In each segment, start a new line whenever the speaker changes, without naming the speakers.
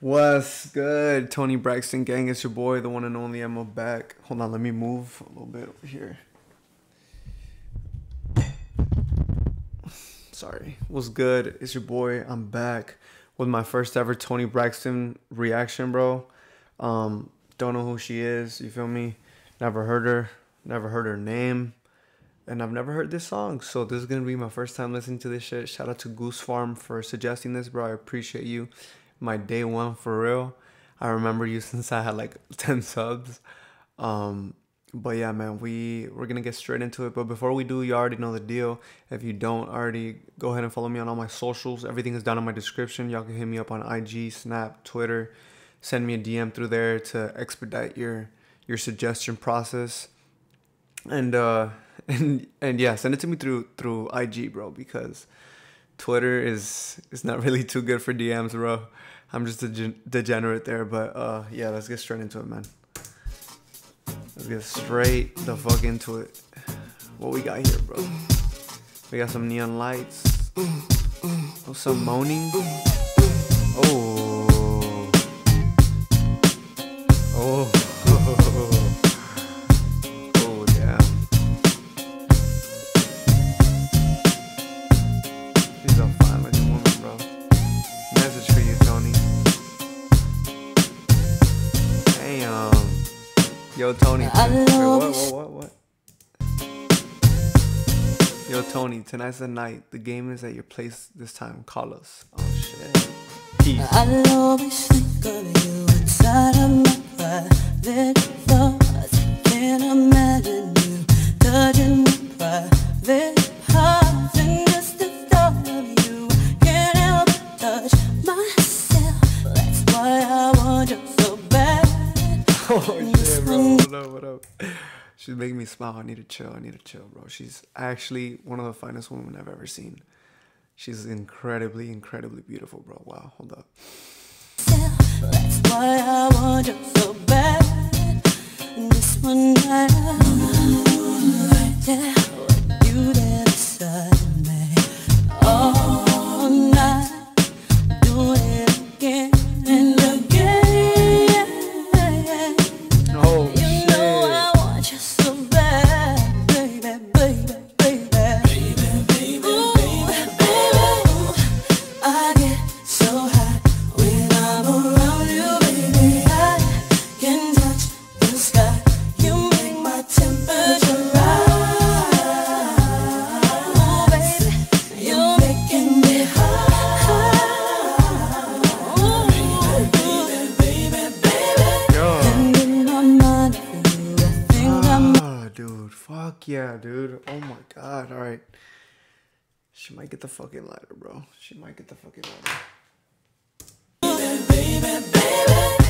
What's good, Toni Braxton gang? It's your boy, the one and only Emma back. Hold on, let me move a little bit over here. Sorry. What's good? It's your boy. I'm back with my first ever Toni Braxton reaction, bro. Um, don't know who she is. You feel me? Never heard her. Never heard her name. And I've never heard this song. So this is gonna be my first time listening to this shit. Shout out to Goose Farm for suggesting this, bro. I appreciate you. My day one for real. I remember you since I had like 10 subs. Um, but yeah, man, we we're gonna get straight into it. But before we do, you already know the deal. If you don't already, go ahead and follow me on all my socials. Everything is down in my description. Y'all can hit me up on IG, Snap, Twitter. Send me a DM through there to expedite your your suggestion process. And uh and and yeah, send it to me through through IG, bro, because Twitter is is not really too good for DMs, bro. I'm just a degenerate there, but uh yeah, let's get straight into it, man. Let's get straight the fuck into it. What we got here, bro? We got some neon lights. Oh, some moaning. Oh. Oh. Oh, Yo,
Tony.
Wait, what, what, what, what? Yo, Tony, tonight's the night. The game is at your place this time. Call us. Oh, shit. Peace. She's making me smile. I need to chill. I need to chill, bro. She's actually one of the finest women I've ever seen. She's incredibly, incredibly beautiful, bro. Wow. Hold up.
That's why I want you so bad. This one night, right
yeah, dude. Oh my god. All right. She might get the fucking lighter, bro. She might get the fucking lighter.
And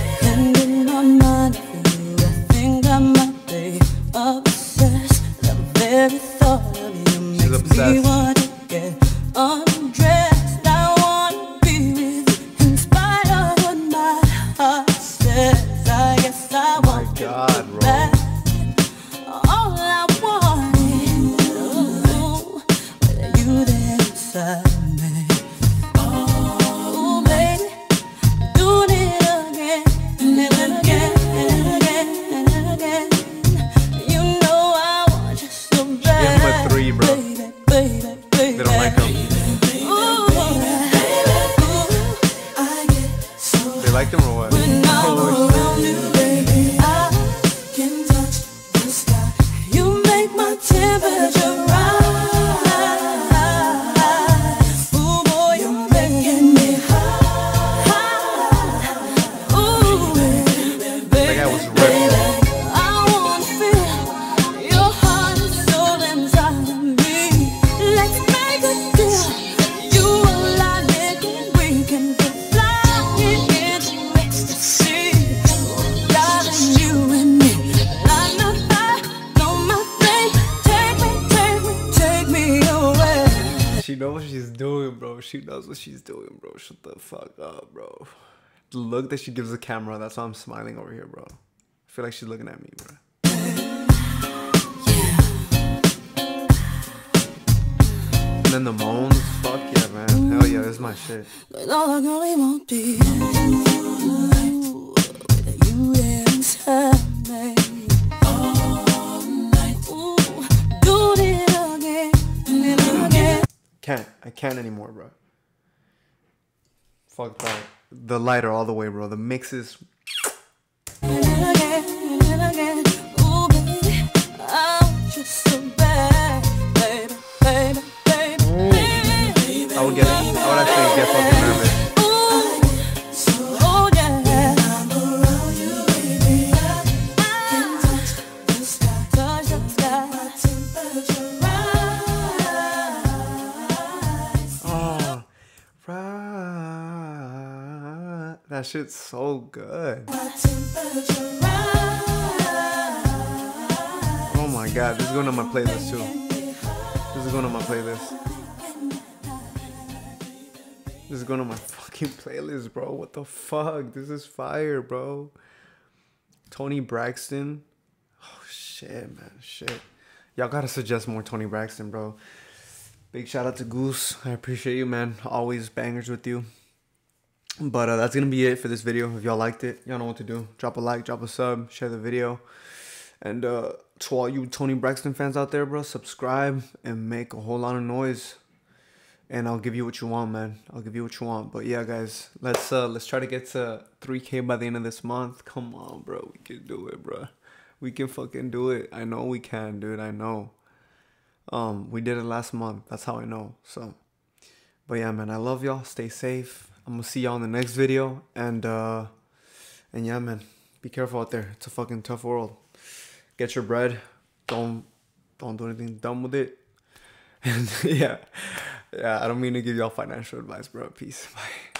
so
They like him or what? What she's doing, bro. She knows what she's doing, bro. Shut the fuck up, bro. The look that she gives the camera, that's why I'm smiling over here, bro. I feel like she's looking at me, bro. And then the moans, fuck yeah, man. Hell yeah, this is my shit. Can't anymore, bro. Fuck that. The lighter all the way, bro. The mix is
And again, and again. Ooh, baby, I want you so bad. Baby, baby, baby, baby.
I would get I would actually get fucking nervous. That shit's so good. Oh my god, this is going on my playlist too. This is going on my playlist. This is going on my fucking playlist, bro. What the fuck? This is fire, bro. Toni Braxton. Oh shit, man. Shit. Y'all gotta suggest more Toni Braxton, bro. Big shout out to Goose. I appreciate you, man. Always bangers with you. But uh, that's gonna be it for this video. If y'all liked it, y'all know what to do. Drop a like, drop a sub, share the video. And uh, to all you Toni Braxton fans out there, bro, subscribe and make a whole lot of noise. And I'll give you what you want, man. I'll give you what you want. But yeah, guys, let's uh let's try to get to 3K by the end of this month. Come on, bro. We can do it, bro. We can fucking do it. I know we can, dude. I know. Um, we did it last month. That's how I know. So, but yeah, man, I love y'all. Stay safe. I'm gonna see y'all in the next video. And uh, and yeah, man, be careful out there. It's a fucking tough world get your bread. Don't don't do anything dumb with it. And yeah, yeah. I don't mean to give y'all financial advice, bro. Peace. Bye.